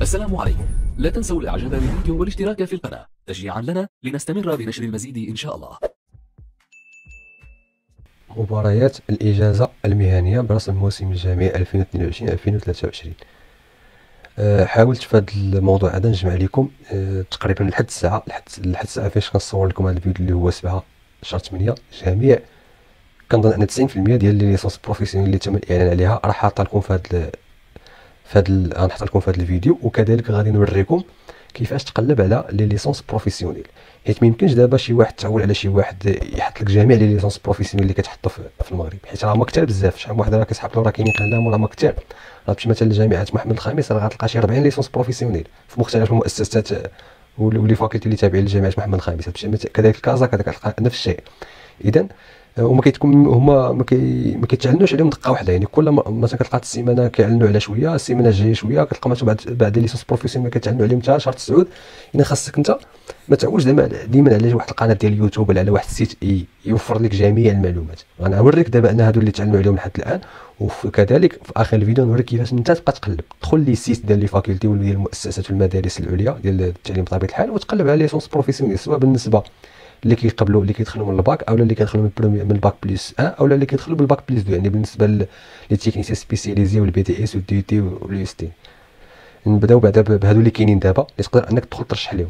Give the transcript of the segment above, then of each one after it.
السلام عليكم. لا تنسوا الاعجاب بالفيديو والاشتراك في القناة. تشجيعا لنا لنستمر بنشر المزيد إن شاء الله. مباريات الإجازة المهنية برسم الموسم الجامعي 2022-2023 أه، حاولت في هذا الموضوع هذا نجمع لكم أه، تقريبا لحد الساعة لحد لحد الساعة فاش كنصور لكم هذا الفيديو اللي هو 7 شهر 8 جميع كنظن أن 90% ديال les licences professionnelles اللي تم الإعلان عليها راه حاطه لكم في هذا هذا غنحط لكم في هذا الفيديو وكذلك غادي نوريكم كيفاش تقلب على les licences professionnelles. حيت ما يمكنش دابا شي واحد تعول على شي واحد يحط لك جميع les licences professionnelles اللي كتحطو في المغرب. حيت راه كثار بزاف شحال واحد راه كيسحاب له راه كاينين قدام راه كثار راه تمشي مثلا لجامعه محمد الخامس راه غتلقى شي 40 licences professionnelles في مختلف المؤسسات و les facultés اللي تابعين لجامعة محمد الخامس. كذلك كازا كذلك نفس الشيء. اذا هما كيتكون هما ما كي ما كيتعلنوش عليهم دقة واحدة. يعني كل مثلا كتلقى السيمانة كيعلنوا على شوية السيمانة الجاية شوية كتلقى مثلا بعض بعض licences professionnelles كيتعلنوا عليهم حتى شهر تسعود اذا خاصك أنت ما تعولش ديما ديما على واحد القناة ديال اليوتيوب ولا على واحد ال site يوفر لك جميع المعلومات. غنوريك دابا أن هادو اللي تعلموا عليهم لحد الآن. وكذلك في آخر الفيديو نوريك كيفاش أنت تبقى تقلب. دخل les sites ديال les facultés ولا ديال المؤسسات والمدارس العليا ديال التعليم بطبيعة الحال وتقلب على licence professionnelle سواء بالنسبة اللي كيقبلوا اللي كيدخلوا من الباك أولا اللي كيدخلوا من من ال bac plus 1 أولا اللي كيدخلوا بال bac plus 2 يعني بالنسبة les techniciens spécialisés وال BTS وال DUT وال DEUST. نبدأو بعدا بهادو اللي كاينين دابا اللي تقدر أنك تدخل ترشح لهم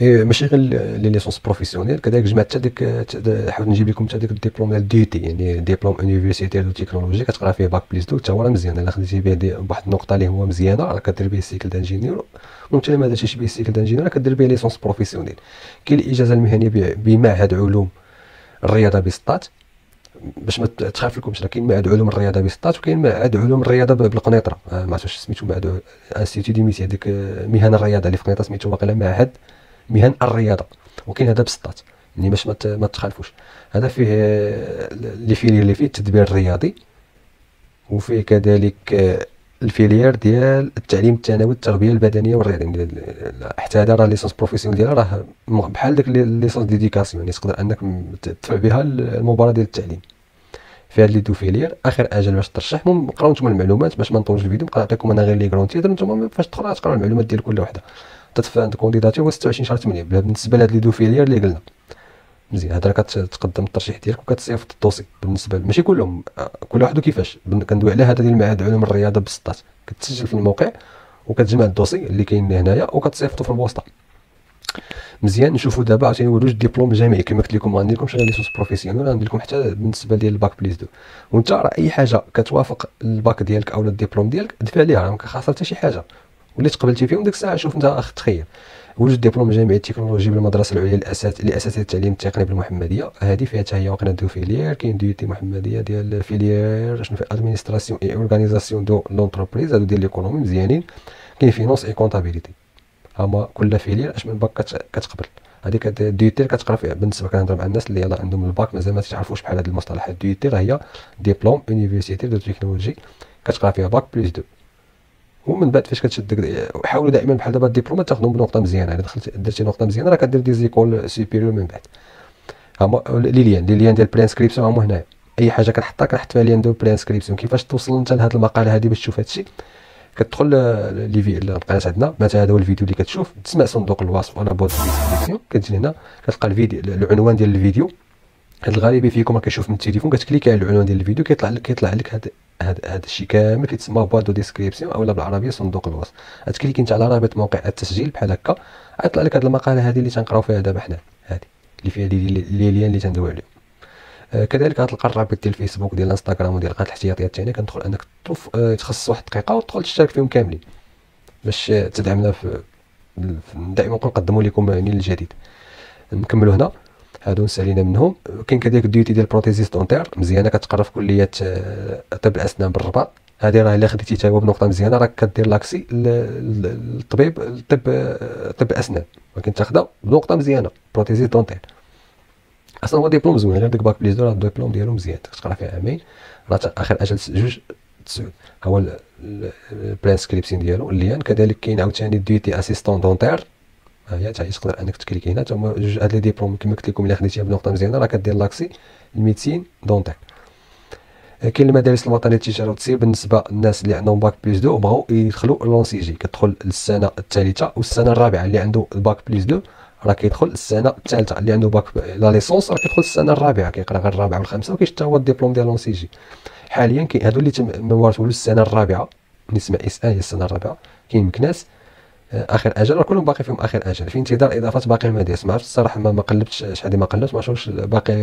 ماشي غير les licences professionnelles. كذلك جمعت حتى ديك حاولت نجيب لكم حتى ديك الدبلوم ديال DUT يعني diplôme universitaire de technologie كتقرا فيه bac plus deux حتى هو راه مزيان. الا خديتي به بواحد النقطة اللي هو مزيانة راه كدير به cycle d'ingénieur وانت ما درتيش به cycle d'ingénieur كدير به licence professionnelle. كاين الإجازة المهنية بمعهد علوم الرياضة بسطات. باش ما تخالف لكمش راه كاين معهد علوم الرياضة بسطات وكاين معهد علوم الرياضة بالقنيطرة. آه، ما عرفتش سميتو معهد institut des métiers هذيك مهن الرياضة اللي في قنيطرة سميتو واقيلا معهد. مهن الرياضة. وكاين هذا بسطات يعني باش ما تخالفوش. هذا فيه les filières اللي فيه التدبير الرياضي وفيه كذلك ال filière ديال التعليم الثانوي التربيه البدنية والرياضه يعني حتى هذا راه licence professionnelle ديالها راه بحال داك licence d'éducation. يعني تقدر أنك تدفع بها المباراة ديال التعليم. في هاد les deux filières. آخر أجل باش ترشح المهم قراو نتوما المعلومات باش ما نطولش الفيديو. نعطيكم أنا غير les grands titres نتوما فاش تقرا تقراو المعلومات ديال كل وحدة. تدفع عند candidature هو 26 شهر 8 بالنسبة لهاد les deux filières اللي قلنا. مزيان. هذا كتقدم الترشيح ديالك وكتصيفط ال dossier بالنسبة ماشي كلهم. كل واحد كيفاش كندوي على هذا ديال المعهد علوم الرياضة بسطات كتسجل في الموقع وكتجمع ال dossier اللي كاين هنايا وكتصيفطو في البوسطه مزيان. نشوفوا دابا عاوتاني نوريو الدبلوم الجامعي كما قلت لكم غندير لكم شي licence professionnelle. غندير لكم حتى بالنسبة ديال ال bac plus deux. وانت راه أي حاجة كتوافق الباك ديالك أو الدبلوم ديالك دفع عليها ما كخسر حتى شي حاجة. واللي تقبلتي فيهم ديك الساعة شوف انت أخ تخيل. وجد دبلوم جامعي التكنولوجي بالمدرسة العليا للاساتذه لاساتذه التعليم التقني بالمحمدية. هذه فيها حتى هي واقيلا deux filières كاين DUT محمدية ديال filière شنو في administration et organisation de l'entreprise هادو ديال l'économie مزيانين. كاين finance et comptabilité هما كل filière أش من باك كتقبل. هذيك DUT كتقرا فيها. بالنسبة كنهضر مع الناس اللي يلاه عندهم الباك مازال ما تعرفوش بحال هاد المصطلحات. DUT هي diplôme universitaire de technologie كتقرا فيها bac plus deux ومن بعد فاش كتشد حاولوا دائما بحال دابا الدبلومات تاخذهم بنقطة مزيانة. إلا دخلت درتي نقطة مزيانة راه كدير des écoles supérieures من بعد. هما les liens les liens ديال préinscription هما هنايا. أي حاجة كنحطها كنحط فيها lien de préinscription كيفاش توصل أنت لهاد المقالة هذه باش تشوف هادشي؟ كتدخل لي في القناه عندنا. مثلا هذا هو الفيديو اللي كتشوف. تسمع صندوق الوصف. ولا boîte de description كتجي هنا كتلقى الفيديو العنوان ديال الفيديو. هاد الغالبيه فيكم راه كيشوف من التليفون كت cliquer على العنوان ديال الفيديو كيطلع لك كيطلع لك هاد هاد هاد الشيء كامل كيتسمى boîte de description اولا بالعربية صندوق الوصف غت cliquer انت على رابط موقع التسجيل بحال هكا غيطلع لك هاد المقالة هذه اللي تنقراو فيها دابا حنا هذه اللي فيها les liens اللي تندوي عليهم. آه كذلك غتلقى الرابط ديال الفيسبوك ديال الانستغرام وديال قناة الاحتياطيات الثانية كندخل أنك توقف آه تخصص واحد الدقيقة وتدخل تشترك فيهم كاملين باش تدعمنا في دائما نقدموا لكم يعني الجديد. نكملوا هنا. هادو نسألينا منهم. كاين كذلك ال DUT ديال prothésiste dentaire مزيانة كتقرا في كليه آه، طب الأسنان بالرباط هذه راه الا خديتي تا بنقطة مزيانة راك كدير l'accès للطبيب الطب طب أسنان. ولكن تاخذها بنقطة مزيانة prothésiste dentaire. أصلا هو ديبلوم زوين غير ديك bac plus deux راه ديالو مزيان. تقرا فيه عامين. راه آخر أجل جوج تسعود هو ال préinscription ديالو ال lien كذلك كاين عاوتاني DUT assistant dentaire. هي حتى تقدر أنك ت cliquer هنا هما جوج هاد les diplômes كما قلت لكم إلا خديتيها بنقطة مزيانة راه كدير l'accès ال médecine dentaire كاين المدارس الوطنية للتجارة والتسيير بالنسبة للناس اللي عندهم bac plus deux وبغاو يدخلوا l'ENCG كتدخل للسنة الثالثة والسنة الرابعة اللي عنده ال bac plus deux راه كيدخل السنة الثالثة. اللي عنده bac la licence راه كيدخل السنة الرابعة كيقرا غير الرابعة والخامسة وكاين حتى هو الدبلوم ديال l'ENCG حاليا كاين هادو اللي تم السنة الرابعة نسمع إس هي السنة الرابعة. كاين مكناس آه، آخر أجل كلهم باقي فيهم آخر أجل. في انتظار اضافه باقي المدارس. ما عرفتش الصراحه ما, قلبتش شحال ما قلبت ما واش باقي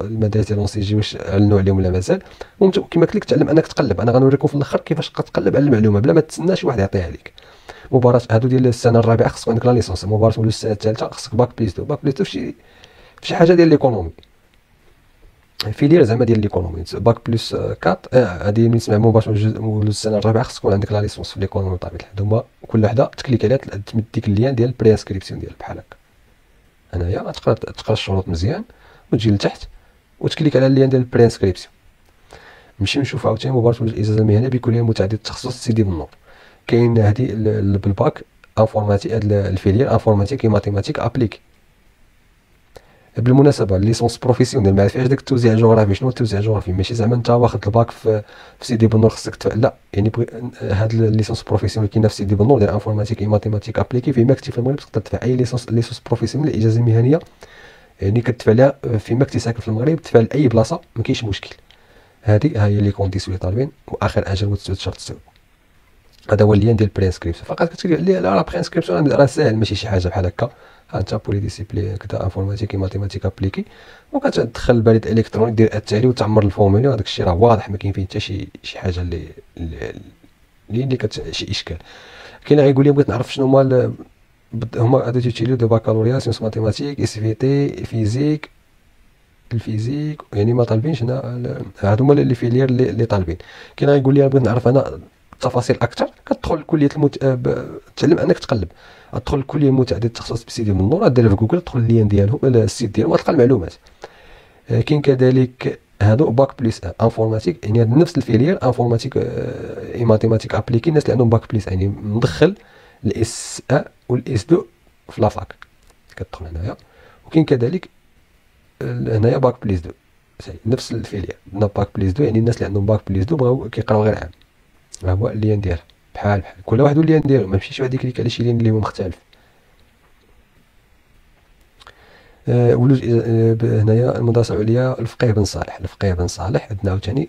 المدارس ديال لونسي جي واش علنوا عليهم ولا مازال. المهم كما قلت لك تعلم أنك تقلب. أنا غنوريكم في الأخر كيفاش تقلب على المعلومه بلا ما تسنى شي واحد يعطيها لك مباراة هادو ديال السنة الرابعة خصك عندك لا ليسونس. مباراة ولا السنة الثالثة خصك باك بليس دو. باك بليس دو فشي فشي حاجة ديال ليكونومي فيلير زعما ديال ليكونومي باك بلس 4 هذه من تسمع مباشره ولا السنة الرابعه خصك تكون عندك لا ليسونس في ليكونومي بطبيعة الحال. هما كل وحدة تكليك عليها تمد ديك اللين ديال البريسكريبسيون ديال بحال هكا. هنايا غتقرا تقرأ الشروط مزيان وتجي لتحت وت clique على ال lien ديال ال préinscription نمشي نشوف عاوتاني مباشره الاجازه المهنية بكليه متعدده التخصص سيدي بالنور كاين هذه بال bac informatique ال filière informatique mathématiques appliquées بالمناسبة licence professionnelle ما عرفتش داك التوزيع الجغرافي. شنو التوزيع الجغرافي؟ ماشي زعما أنت واخد الباك في, في سيدي بنور خصك لا يعني بغي هاد ال licence professionnelle كاينة في سيدي بنور ديال informatique et mathématiques appliquées فيما كنتي في المغرب تقدر تدفع أي licence licence professionnelle إجازة مهنية. يعني كتدفع لها فيما كنتي ساكن في المغرب تدفع لأي بلاصة ما كاينش مشكل. هذه هي les conditions اللي طالبين وآخر أجل وتسعود شرط تسوق هذا هو ال lien ديال ال préinscription فقط كتكتب عليه لا راه préinscription راه ساهل ماشي شي حاجة بحال هكا. انت بولي كدا informatique et mathématiques appliquées وكتدخل البريد الالكتروني دير التالي وتعمر ال formulaire هذاك الشيء راه واضح ما كاين فيه حتى شي شي حاجة اللي اللي اللي كت شي إشكال. كاين اللي غيقول لي بغيت نعرف شنو هما هما هادو titulaires du baccalauréat sciences mathématiques SVT physique ال physique يعني ما طالبينش هنا هادو هما les filières اللي طالبين. كاين غيقول لي بغيت نعرف أنا تفاصيل أكثر كتدخل كليه المت... تعلم أنك تقلب. ادخل الكلية المتعددة التخصص بسيدي بنور دير في جوجل ادخل ال lien ديالهم ال site ديالهم غتلقى المعلومات. آه، كاين كذلك هادو bac plus informatique يعني نفس ال filière informatique et mathématiques appliquées الناس اللي عندهم bac plus يعني مدخل ال S un وال S deux في la fac كتدخل هنايا. وكاين كذلك هنايا bac plus deux نفس ال filière. bac plus deux يعني الناس اللي عندهم bac plus deux بغاو كيقراو غير عام. ها هو ال lien ديالها بحال بحال كل واحد وال lien ديالو ما يمشيش واحد يكليك على شي lien اللي هو مختلف. أه ولوج أه هنايا المدرسة العليا الفقيه بن صالح الفقيه بن صالح عندنا عاوتاني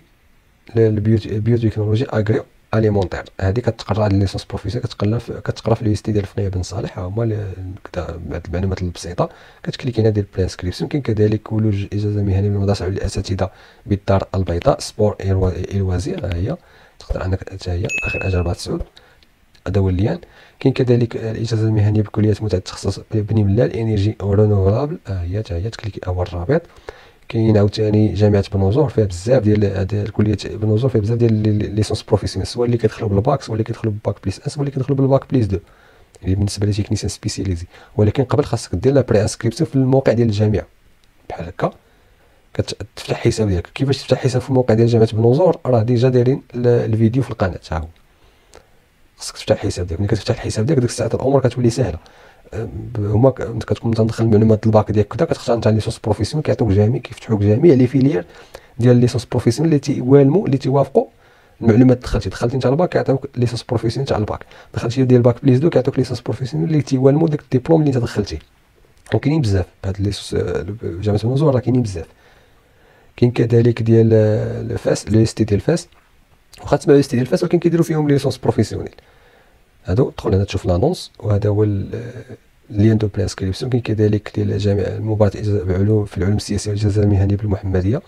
ال biotechnologie agroalimentaire هذه كتقرا licence professionnelle كتقرا في كتقرا في ال université ديال الفقيه بن صالح هما بعض المعلومات البسيطة. كتكليكي هنا ديال préinscription كاين كذلك ولوج إجازة مهنية من المدرسة الأساتذة بالدار البيضاء sport et loisirs ها هي. تقدر عندك حتى هي آخر أجل بعد سعود هذا هو ال lien كاين كذلك الإجازة المهنية بكلية متعدده التخصص بني ملال énergies renouvelables ها هي حتى هي تكليكي أول رابط. كاين عاوتاني جامعة ابن زهر فيها بزاف ديال الكليه ابن زهر فيها بزاف ديال licences professionnelles سواء اللي كيدخلوا بالباك سواء اللي كيدخلوا بال bac plus un سواء اللي كيدخلوا بال bac plus deux. يعني بالنسبة ل technicien spécialisé ولكن قبل خاصك دير la préinscription في الموقع ديال الجامعة. بحال هكا. كتفتح حساب ديالك. كيفاش تفتح حساب في الموقع ديال جامعة ابن زهر راه déjà دايرين الفيديو في القناة ها هو. خصك تفتح الحساب ديالك. ملي كتفتح الحساب ديالك ديك الساعات الأمور كتولي سهلة. هما كتكون تدخل المعلومات الباك ديالك كذا كتختار انت licence professionnelle كيعطيوك جميع كيفتحوك جميع les filières ديال licence professionnelle اللي تيوالموا اللي تيوافقوا المعلومات دخلتي دخلتي انت الباك كيعطيوك licence professionnelle تاع الباك. دخلتي ديال ال bac plus deux كيعطيوك licence professionnelle اللي تيوالموا داك الدبلوم اللي انت دخلتي. وكاينين بزاف. هاد licences جامعة ابن زهر راه كاينين بزاف. كاين كذلك ديال فاس ل FST ديال فاس واخا تسمع ل FST ديال فاس ولكن كيديروا فيهم licence professionnelle. هادو دخل هنا تشوف l'annonce وهذا هو ال lien de préinscription كاين كذلك ديال جامع المباراة بعلوم في العلوم السياسية والإجازة المهنية بالمحمدية.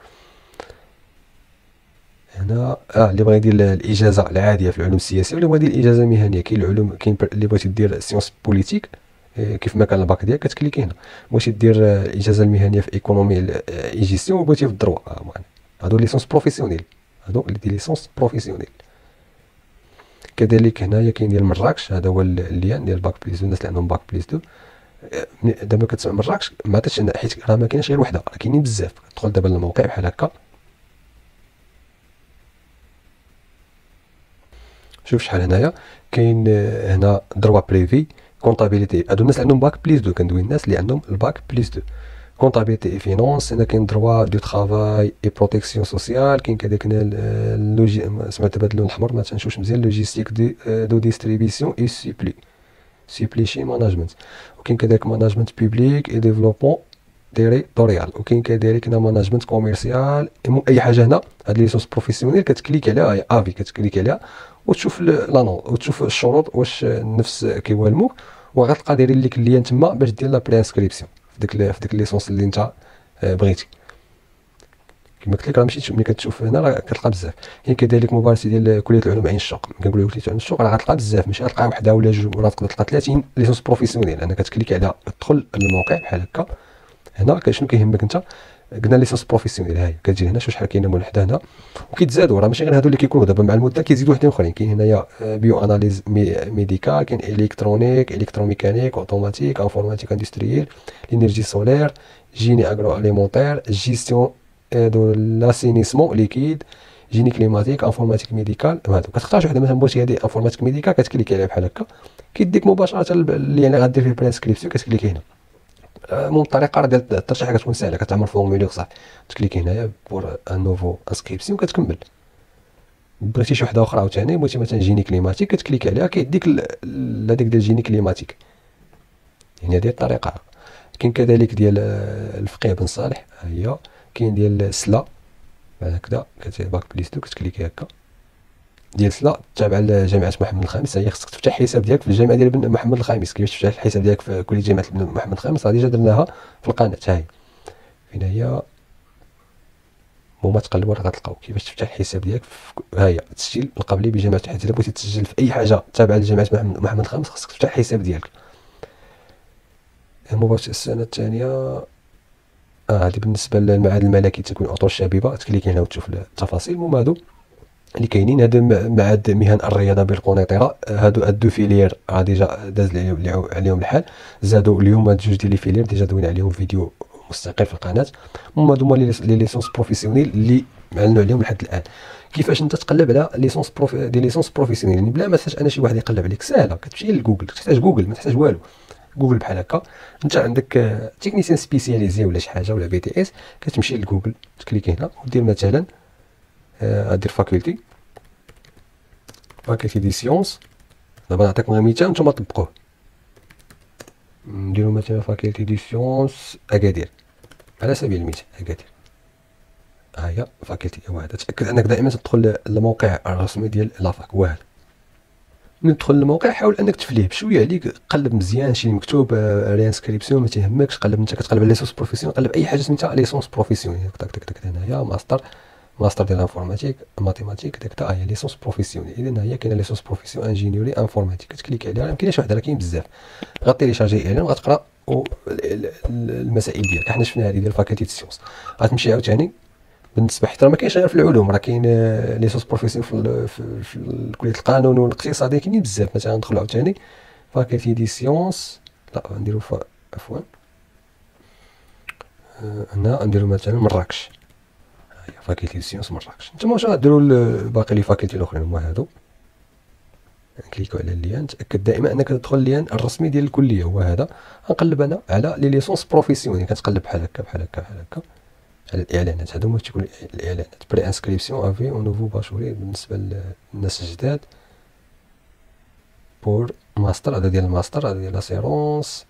هنا آه اللي بغى يدير الإجازة العادية في العلوم السياسية ولا بغى يدير الإجازة المهنية. كاين العلوم كاين اللي بغيتي دير sciences politiques كيف ما كان الباك ديالك كتكليكي هنا بغيتي دير الإجازة المهنية في économie et gestion وبغيتي في ال droit هادو licences professionnelles. هادو des licences professionnelles. كذلك هنايا كاين ديال مراكش هذا هو ال lien ديال bac plus الناس اللي عندهم bac plus deux. دابا كتسمع مراكش ما عرفتش حيت راه ما كاينش غير وحدة راه كاينين بزاف. تدخل دابا للموقع بحال هكا. شوف شحال هنايا. كاين هنا droit privé comptabilité هادو الناس اللي عندهم bac plus deux كندوي الناس اللي عندهم ال bac plus deux comptabilité et finance هنا كاين droit du travail et protection sociale كاين كذلك هنا ال logi سمعت بهذا اللون الاحمر ما تنشوفش مزيان logistique de de distribution et supply supply chain management وكاين كذلك management public et développement territorial وكاين كذلك هنا management commercial المهم اي حاجة هنا هاد licences professionnelles كتكليك عليها هي افي كتكليك عليها وتشوف l'annonce وتشوف الشروط واش نفس كيوالموك وغتلقى دايرين لك ال lien تما باش دير la préinscription في ديك في ديك licence اللي انت آه، بغيتي. كما قلت لك راه ماشي ملي كتشوف هنا راه كتلقى بزاف. كاين كذلك ممارسه ديال كلية العلوم عين الشوق. كنقول لك كلية العلوم الشوق راه غتلقى بزاف. ماشي غتلقى وحدة ولا جوج راه تقدر تلقى 30 licences professionnelles أنا كتكليك على تدخل للموقع بحال هكا. هنا شنو كيهمك أنت؟ قلنا licence professionnelle هاي كتجي هنا شوف شحال كاينة من حدا هنا وكيتزادوا راه ماشي غير هادو اللي كيكونوا دابا مع المده كيزيدوا وحدين أخرين كاين هنايا bio analyses médicales كاين électronique électromécanique automatique informatique industrielle l'énergie solaire génie agroalimentaire gestion de l'assainissement liquide génie climatique informatique médicale هادو. كتختار شي وحدة مثلا بغيتي هادي informatique médicale كتكليكي عليها بحال هكا كيديك مباشرة ال lien يعني غدير فيه préinscription كتكليكي هنا. المهم الطريقة راه ديال الترشيح كتكون سهلة كتعمر formulaire صح تكليكي هنايا pour une nouvelle inscription كتكمل. بغيتي شي وحدة أخرى عاوتاني بغيتي مثلا génie climatique كتكليك عليها كيديك هذيك ديال génie climatique يعني هذه الطريقة. كاين كذلك ديال الفقيه بن صالح هي. كاين ديال سلا هكذا كتباك bac plus deux كتكليكي هكا. ديال سلا تابعه لجامعة محمد الخامس. هي خصك تفتح حساب ديالك في الجامعة ديال بن محمد الخامس. كيفاش تفتح الحساب ديالك في كلية جامعة محمد الخامس؟ غادي درناها في القناة. هاي فين هي؟ وما تقلبوا راه غتلقاو. كيفاش تفتح الحساب ديالك ها هي. التسجيل القبلي بجامعة حيت إلا بغيتي تسجل في أي حاجة تابعة لجامعة محمد الخامس خصك تفتح الحساب ديالك. مباشره السنة الثانية. آه هذه بالنسبة للمعهد الملكي تكون اطر الشبيبه تcliquer هنا وتشوف التفاصيل. المهم هادو. اللي كاينين هادو معهد مهن الرياضة بالقنيطره هادو les deux filières راه déjà داز عليهم الحال. زادوا اليوم هاد جوج ديال les filières déjà دوينا عليهم فيديو مستقل في القناة. هما هادو les licences professionnelles اللي معلنوا عليهم لحد الآن. كيفاش أنت تقلب على licence profe des licences professionnelles؟ يعني بلا ما تحتاج أنا شي واحد يقلب عليك ساهلة كتمشي لجوجل. تحتاج جوجل ما تحتاج والو. جوجل بحال هكا. أنت عندك technicien spécialisé ولا شي حاجة ولا BTS كتمشي لجوجل ت cliquer هنا ودير مثلا ادير faculté faculté des sciences دابا نعطيكم مثال نتوما طبقوه نديرو مثلا faculté des sciences اكادير على سبيل المثال اكادير ها هي faculté هذا تاكد انك دائما تدخل للموقع الرسمي ديال la fac هذا ملي تدخل للموقع حاول انك تفليه بشويه عليك قلب مزيان شي مكتوب réinscription ما تيهمكش قلب انت كتقلب على licence profession قلب اي حاجة سميتها licence profession تك تك تك هنايا master master ديال informatique mathématiques ديك تا هي licence professionnelle اذا هي كاينة licence profession ingénierie informatique كت cliquer عليها ما كاينش وحده راه كاين بزاف غ télécharger اعلان وغتقرا المسائل ديالك حنا شفنا هذه ديال faculté sciences غتمشي عاوتاني بالنسبة حتى ما كاينش غير في العلوم راه كاين licence profession في, في, كليه القانون والاقتصاد كاينين بزاف مثلا ندخلوا عاوتاني faculté des sciences لا نديرو عفوا هنا نديرو مثلا مراكش faculté sciences مراكش نتوما واش غديروا باقي les facultés الاخرين هما هادو ن cliquer و على ال lien تاكد دائما انك تدخل ال lien الرسمي ديال الكليه هو هذا غنقلب أنا على les licences professionnelles كتقلب بحال هكا بحال هكا بحال هكا على الاعلانات هادو هما تيكون الاعلانات préinscription avis aux nouveaux bacheliers بالنسبة للناس الجداد pour master هذا ديال الماستر هذا ديال la licence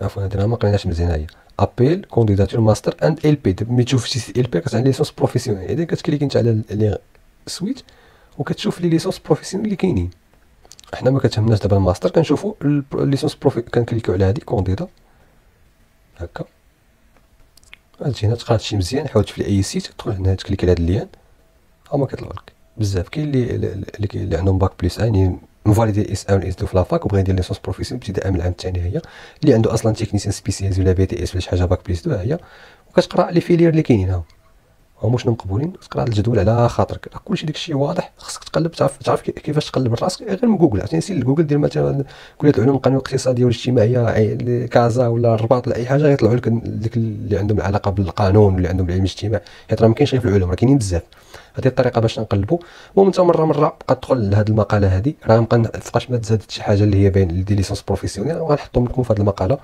عفوا هادي ما قريناش مزيان هي appel candidature master et LP ملي تشوف شي LP كتعني licence professionnelle اذا كت cliquer انت على les سويت وكتشوف لي ليسونس بروفيسيونيل اللي كاينين حنا ما كتهمناش دابا الماستر كنشوفوا ليسونس بروفي كنكليكيو على هذه كونديدا هكا هادشي هنا تقرا هادشي مزيان حاول لي اي سيت تدخل هنا تكليك على هاد اللين هما كيطلعوا لك بزاف كاين اللي اللي عندهم باك بليس يعني مفاليدي اس ان اس دو في لافاك وبغى يدير ليسونس بروفيسيون ابتداء من العام الثاني هي اللي عنده أصلا تكنيسيان سبيسياليز ولا بي تي اس ولا شي حاجة باك بليس دو هي وكتقرا les filières اللي كاينين هاو هما شنو مقبولين؟ تقرا الجدول على خاطرك. كلشي داكشي واضح خصك تقلب تعرف تعرف كيفاش تقلب راسك غير من جوجل. عطيني سير لجوجل دير مثلا كلية العلوم القانون الاقتصادية والاجتماعيه كازا ولا الرباط ولا أي حاجة يطلعوا لك ديك اللي عندهم العلاقة بالقانون واللي عندهم العلم الاجتماع حيت راه ما كاينش غير في العلوم راه كاينين بزاف. هذه الطريقة باش نقلبوا المهم انت مرة مرة بقى تدخل لهذه المقالة هذه راه ما بقاش ما تزادت شي حاجة اللي هي بين des licences professionnelles. غنحطهم لكم في هذه المقالة.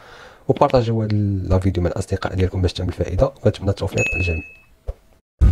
وبارطاجيو هذا لا فيديو مع الأصدقاء ديالكم باش تعمل فائدة. وكنتمنى التوفيق للجميع.